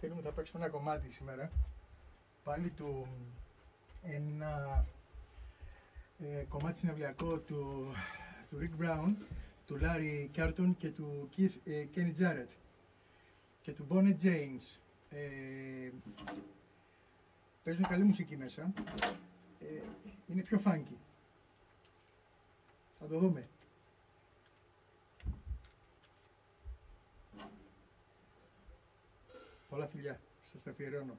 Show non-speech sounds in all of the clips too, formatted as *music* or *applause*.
Φίλοι μου, θα παίξουμε ένα κομμάτι σήμερα. Πάλι του ένα ε, κομμάτι συναυλιακό του, του Rick Brown, του Larry Carton και του Keith, ε, Kenny Jarrett και του Bonnet James. Ε, παίζουν καλή μουσική μέσα. Ε, είναι πιο funky. Θα το δούμε. Πολλά φιλιά. Σας τα αφιερώνω.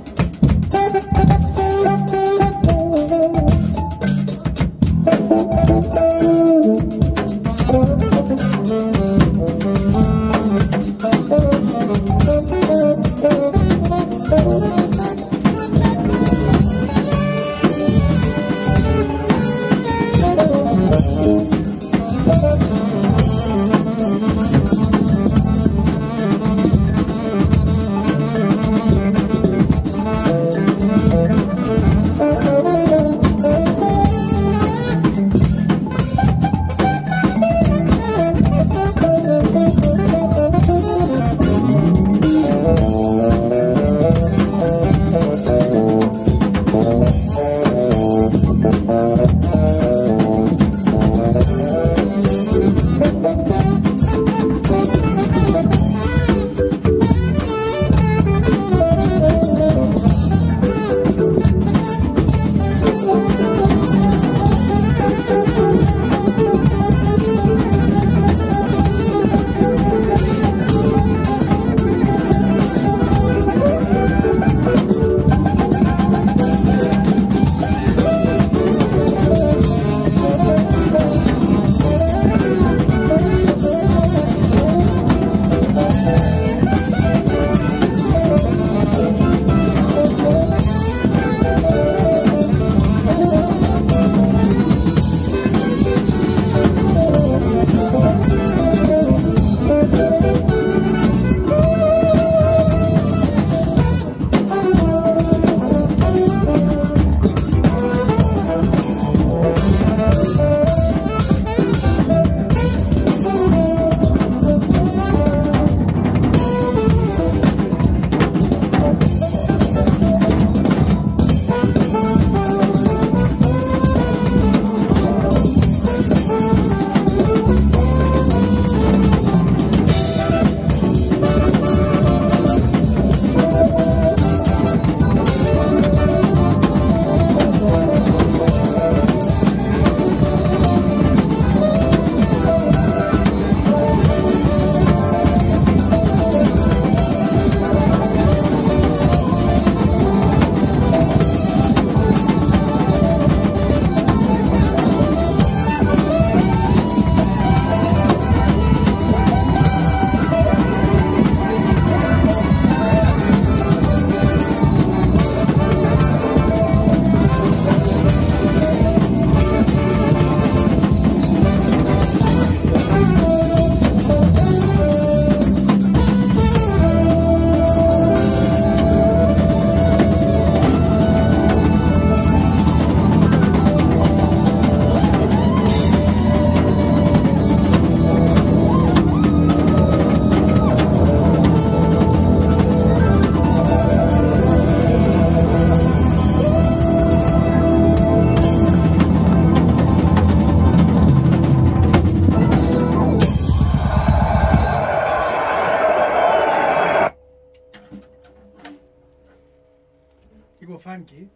funky,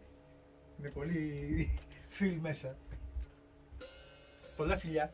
με πολύ *laughs* φιλ μέσα. Πολλά φιλιά.